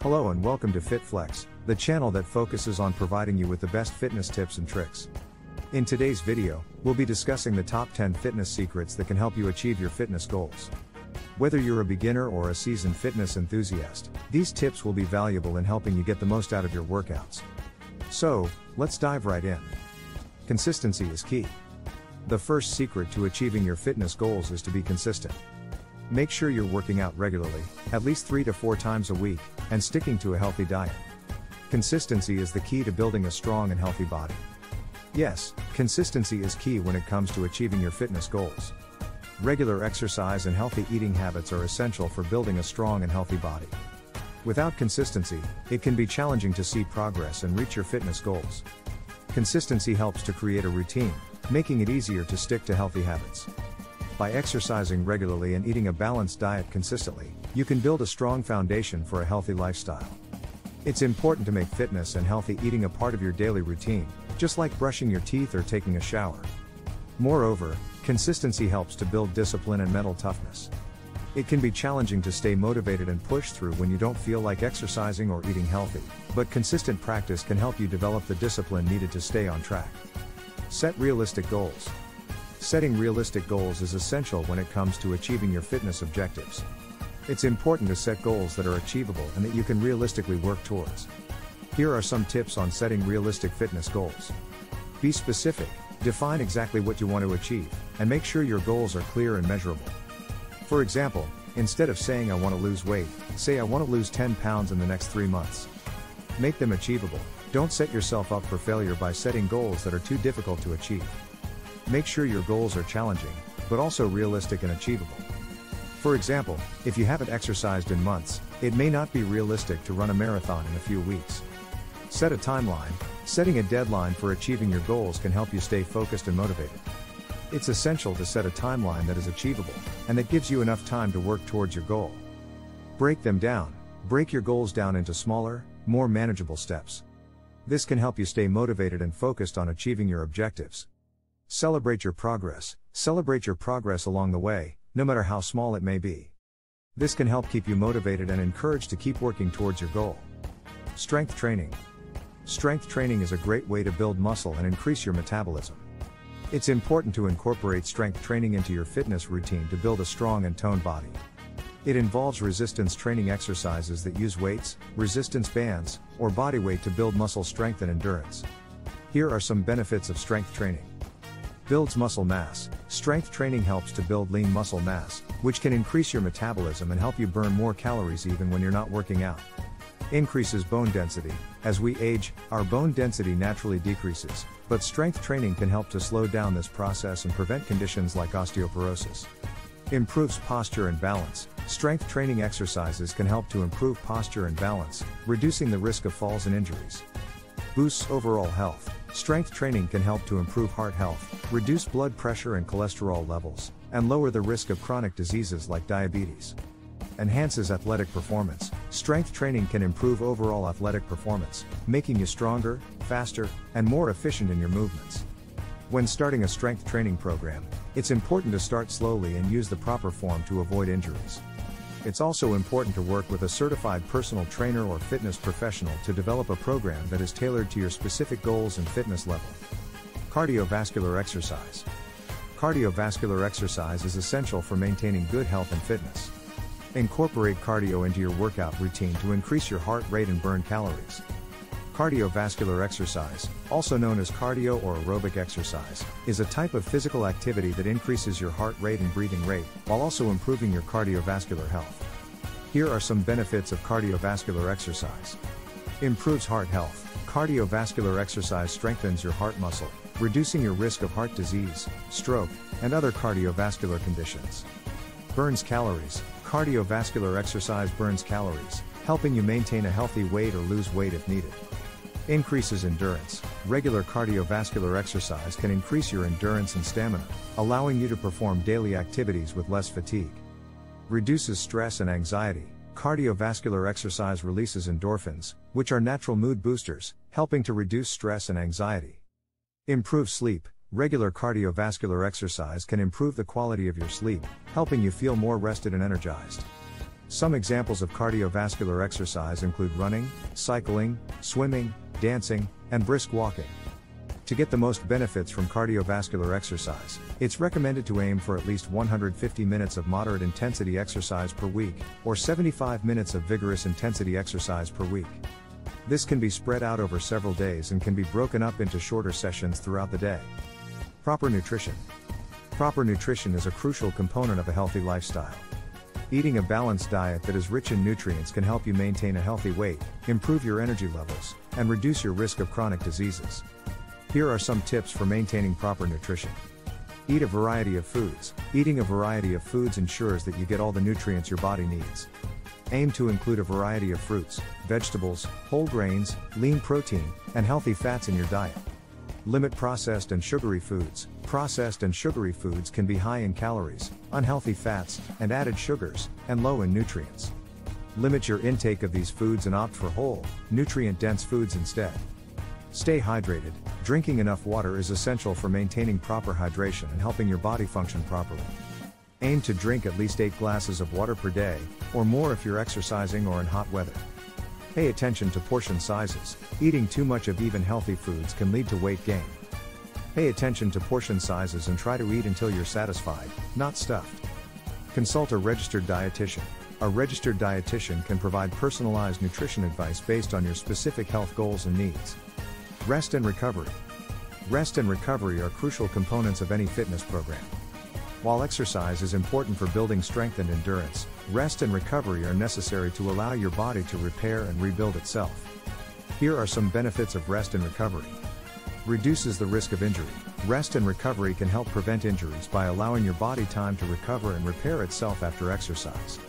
Hello and welcome to FitFlex, the channel that focuses on providing you with the best fitness tips and tricks. In today's video, we'll be discussing the top 10 fitness secrets that can help you achieve your fitness goals. Whether you're a beginner or a seasoned fitness enthusiast, these tips will be valuable in helping you get the most out of your workouts. So, let's dive right in. Consistency is key. The first secret to achieving your fitness goals is to be consistent. Make sure you're working out regularly, at least 3 to 4 times a week, and sticking to a healthy diet. Consistency is the key to building a strong and healthy body. Yes, consistency is key when it comes to achieving your fitness goals. Regular exercise and healthy eating habits are essential for building a strong and healthy body. Without consistency, it can be challenging to see progress and reach your fitness goals. Consistency helps to create a routine, making it easier to stick to healthy habits. By exercising regularly and eating a balanced diet consistently, you can build a strong foundation for a healthy lifestyle. It's important to make fitness and healthy eating a part of your daily routine, just like brushing your teeth or taking a shower. Moreover, consistency helps to build discipline and mental toughness. It can be challenging to stay motivated and push through when you don't feel like exercising or eating healthy, but consistent practice can help you develop the discipline needed to stay on track. Set realistic goals. Setting realistic goals is essential when it comes to achieving your fitness objectives. It's important to set goals that are achievable and that you can realistically work towards. Here are some tips on setting realistic fitness goals. Be specific, define exactly what you want to achieve, and make sure your goals are clear and measurable. For example, instead of saying I want to lose weight, say I want to lose 10 pounds in the next three months. Make them achievable, don't set yourself up for failure by setting goals that are too difficult to achieve. Make sure your goals are challenging, but also realistic and achievable. For example, if you haven't exercised in months, it may not be realistic to run a marathon in a few weeks. Set a timeline, setting a deadline for achieving your goals can help you stay focused and motivated. It's essential to set a timeline that is achievable, and that gives you enough time to work towards your goal. Break them down, break your goals down into smaller, more manageable steps. This can help you stay motivated and focused on achieving your objectives. Celebrate your progress, celebrate your progress along the way, no matter how small it may be. This can help keep you motivated and encouraged to keep working towards your goal. Strength training. Strength training is a great way to build muscle and increase your metabolism. It's important to incorporate strength training into your fitness routine to build a strong and toned body. It involves resistance training exercises that use weights, resistance bands, or body weight to build muscle strength and endurance. Here are some benefits of strength training. Builds muscle mass. Strength training helps to build lean muscle mass, which can increase your metabolism and help you burn more calories even when you're not working out. Increases bone density. As we age, our bone density naturally decreases, but strength training can help to slow down this process and prevent conditions like osteoporosis. Improves posture and balance. Strength training exercises can help to improve posture and balance, reducing the risk of falls and injuries. Boosts overall health. Strength training can help to improve heart health, reduce blood pressure and cholesterol levels, and lower the risk of chronic diseases like diabetes. Enhances athletic performance. Strength training can improve overall athletic performance, making you stronger, faster, and more efficient in your movements. When starting a strength training program, it's important to start slowly and use the proper form to avoid injuries. It's also important to work with a certified personal trainer or fitness professional to develop a program that is tailored to your specific goals and fitness level. Cardiovascular exercise. Cardiovascular exercise is essential for maintaining good health and fitness. Incorporate cardio into your workout routine to increase your heart rate and burn calories. Cardiovascular exercise, also known as cardio or aerobic exercise, is a type of physical activity that increases your heart rate and breathing rate, while also improving your cardiovascular health. Here are some benefits of cardiovascular exercise. Improves heart health. Cardiovascular exercise strengthens your heart muscle, reducing your risk of heart disease, stroke, and other cardiovascular conditions. Burns calories. Cardiovascular exercise burns calories, helping you maintain a healthy weight or lose weight if needed. Increases endurance. Regular cardiovascular exercise can increase your endurance and stamina, allowing you to perform daily activities with less fatigue. Reduces stress and anxiety. Cardiovascular exercise releases endorphins, which are natural mood boosters, helping to reduce stress and anxiety. Improves sleep. Regular cardiovascular exercise can improve the quality of your sleep, helping you feel more rested and energized. Some examples of cardiovascular exercise include running, cycling, swimming, dancing, and brisk walking. To get the most benefits from cardiovascular exercise, it's recommended to aim for at least 150 minutes of moderate intensity exercise per week, or 75 minutes of vigorous intensity exercise per week. This can be spread out over several days and can be broken up into shorter sessions throughout the day. Proper nutrition. Proper nutrition is a crucial component of a healthy lifestyle. Eating a balanced diet that is rich in nutrients can help you maintain a healthy weight, improve your energy levels, and reduce your risk of chronic diseases. Here are some tips for maintaining proper nutrition. Eat a variety of foods. Eating a variety of foods ensures that you get all the nutrients your body needs. Aim to include a variety of fruits, vegetables, whole grains, lean protein, and healthy fats in your diet. Limit processed and sugary foods. Processed and sugary foods can be high in calories, unhealthy fats, and added sugars, and low in nutrients. Limit your intake of these foods and opt for whole, nutrient dense foods instead. Stay hydrated. Drinking enough water is essential for maintaining proper hydration and helping your body function properly. Aim to drink at least 8 glasses of water per day, or more if you're exercising or in hot weather. Pay attention to portion sizes. Eating too much of even healthy foods can lead to weight gain. Pay attention to portion sizes and try to eat until you're satisfied, not stuffed. Consult a registered dietitian. A registered dietitian can provide personalized nutrition advice based on your specific health goals and needs. Rest and recovery. Rest and recovery are crucial components of any fitness program. While exercise is important for building strength and endurance, rest and recovery are necessary to allow your body to repair and rebuild itself. Here are some benefits of rest and recovery. Reduces the risk of injury. Rest and recovery can help prevent injuries by allowing your body time to recover and repair itself after exercise.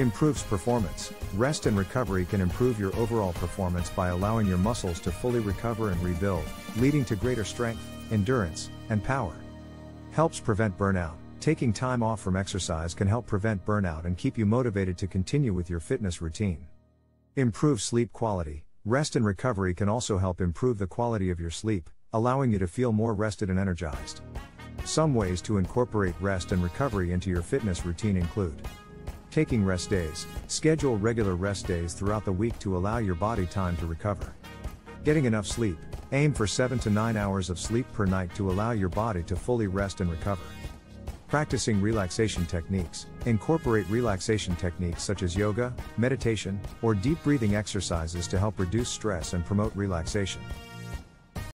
Improves performance. Rest and recovery can improve your overall performance by allowing your muscles to fully recover and rebuild, leading to greater strength, endurance, and power. Helps prevent burnout. Taking time off from exercise can help prevent burnout and keep you motivated to continue with your fitness routine. Improve sleep quality. Rest and recovery can also help improve the quality of your sleep, allowing you to feel more rested and energized. Some ways to incorporate rest and recovery into your fitness routine include Taking rest days. Schedule regular rest days throughout the week to allow your body time to recover. Getting enough sleep. Aim for 7 to 9 hours of sleep per night to allow your body to fully rest and recover. Practicing relaxation techniques. Incorporate relaxation techniques such as yoga, meditation, or deep breathing exercises to help reduce stress and promote relaxation.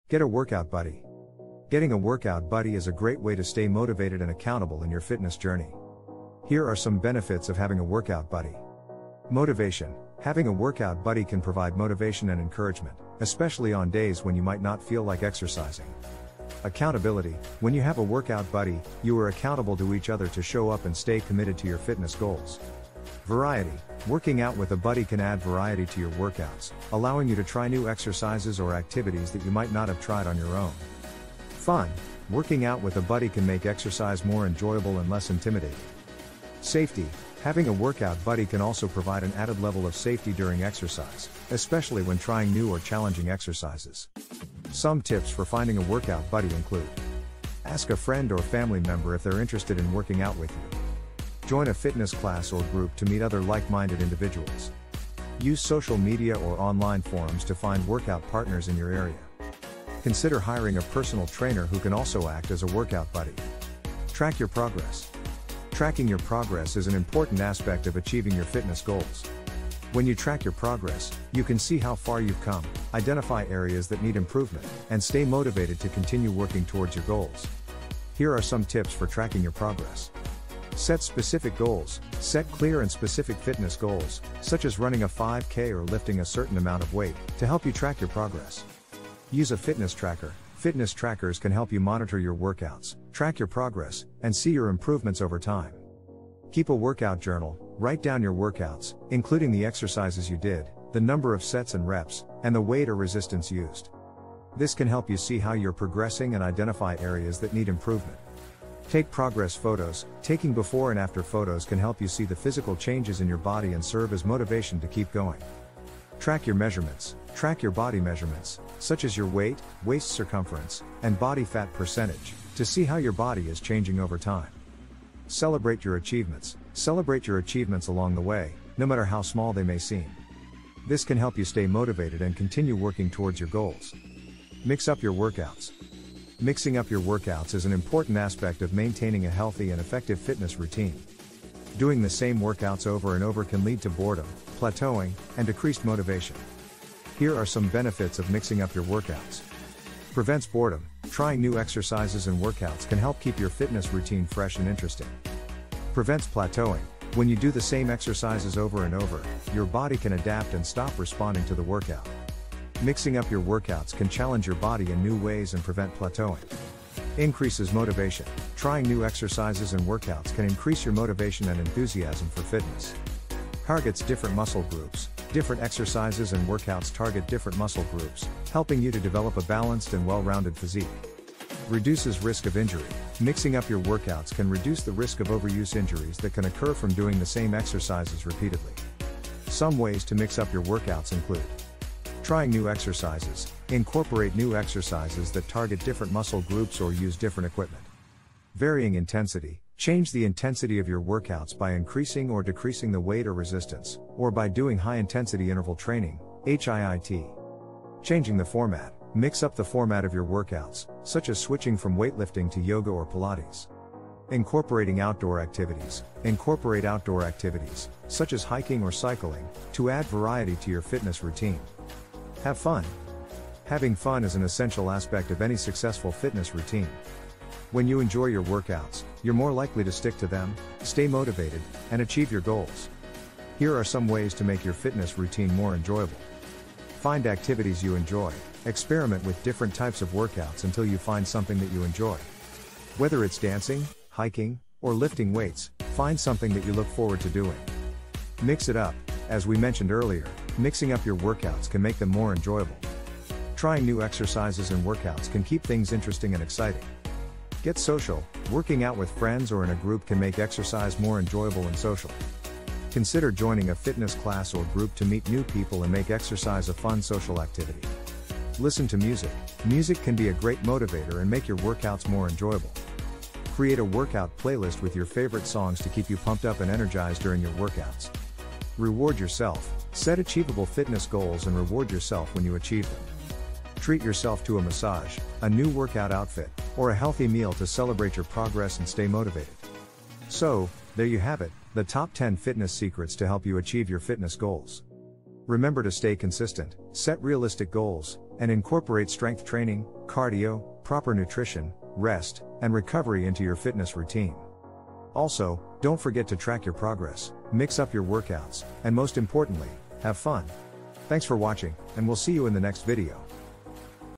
Get a workout buddy. Getting a workout buddy is a great way to stay motivated and accountable in your fitness journey. Here are some benefits of having a workout buddy. Motivation. Having a workout buddy can provide motivation and encouragement, especially on days when you might not feel like exercising. Accountability. When you have a workout buddy, you are accountable to each other to show up and stay committed to your fitness goals. Variety. Working out with a buddy can add variety to your workouts, allowing you to try new exercises or activities that you might not have tried on your own. Fun. Working out with a buddy can make exercise more enjoyable and less intimidating. Safety Having a workout buddy can also provide an added level of safety during exercise, especially when trying new or challenging exercises. Some tips for finding a workout buddy include Ask a friend or family member if they're interested in working out with you. Join a fitness class or group to meet other like minded individuals. Use social media or online forums to find workout partners in your area. Consider hiring a personal trainer who can also act as a workout buddy. Track your progress. Tracking your progress is an important aspect of achieving your fitness goals. When you track your progress, you can see how far you've come, identify areas that need improvement, and stay motivated to continue working towards your goals. Here are some tips for tracking your progress. Set specific goals. Set clear and specific fitness goals, such as running a 5K or lifting a certain amount of weight, to help you track your progress. Use a fitness tracker. Fitness trackers can help you monitor your workouts, track your progress, and see your improvements over time. Keep a workout journal, write down your workouts, including the exercises you did, the number of sets and reps, and the weight or resistance used. This can help you see how you're progressing and identify areas that need improvement. Take progress photos. Taking before and after photos can help you see the physical changes in your body and serve as motivation to keep going. Track your measurements. Track your body measurements, such as your weight, waist circumference, and body fat percentage, to see how your body is changing over time. Celebrate your achievements. Celebrate your achievements along the way, no matter how small they may seem. This can help you stay motivated and continue working towards your goals. Mix up your workouts. Mixing up your workouts is an important aspect of maintaining a healthy and effective fitness routine. Doing the same workouts over and over can lead to boredom, plateauing, and decreased motivation. Here are some benefits of mixing up your workouts. Prevents boredom. Trying new exercises and workouts can help keep your fitness routine fresh and interesting. Prevents plateauing. When you do the same exercises over and over, your body can adapt and stop responding to the workout. Mixing up your workouts can challenge your body in new ways and prevent plateauing. Increases motivation. Trying new exercises and workouts can increase your motivation and enthusiasm for fitness. Targets different muscle groups. Different exercises and workouts target different muscle groups, helping you to develop a balanced and well rounded physique. Reduces risk of injury. Mixing up your workouts can reduce the risk of overuse injuries that can occur from doing the same exercises repeatedly. Some ways to mix up your workouts include trying new exercises, incorporate new exercises that target different muscle groups or use different equipment. Varying intensity, change the intensity of your workouts by increasing or decreasing the weight or resistance, or by doing high intensity interval training, HIIT. Changing the format, Mix up the format of your workouts, such as switching from weightlifting to yoga or Pilates. Incorporating outdoor activities. Incorporate outdoor activities, such as hiking or cycling, to add variety to your fitness routine. Have fun. Having fun is an essential aspect of any successful fitness routine. When you enjoy your workouts, you're more likely to stick to them, stay motivated, and achieve your goals. Here are some ways to make your fitness routine more enjoyable. Find activities you enjoy. Experiment with different types of workouts until you find something that you enjoy. Whether it's dancing, hiking, or lifting weights, find something that you look forward to doing. Mix it up. As we mentioned earlier, mixing up your workouts can make them more enjoyable. Trying new exercises and workouts can keep things interesting and exciting. Get social. Working out with friends or in a group can make exercise more enjoyable and social. Consider joining a fitness class or group to meet new people and make exercise a fun social activity. Listen to music. Music can be a great motivator and make your workouts more enjoyable. Create a workout playlist with your favorite songs to keep you pumped up and energized during your workouts. Reward yourself. Set achievable fitness goals and reward yourself when you achieve them. Treat yourself to a massage, a new workout outfit, or a healthy meal to celebrate your progress and stay motivated. So, there you have it, the top 10 fitness secrets to help you achieve your fitness goals. Remember to stay consistent, set realistic goals, and incorporate strength training, cardio, proper nutrition, rest, and recovery into your fitness routine. Also, don't forget to track your progress, mix up your workouts, and most importantly, have fun. Thanks for watching, and we'll see you in the next video.